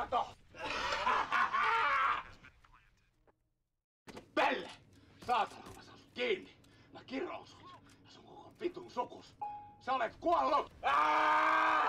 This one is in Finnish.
kato! Pelle! Saatana, kun mä saan sut kiinni. Mä kiroon sut. Ja sun koko vitun sukus. Sä olet kuollut! Aaaa!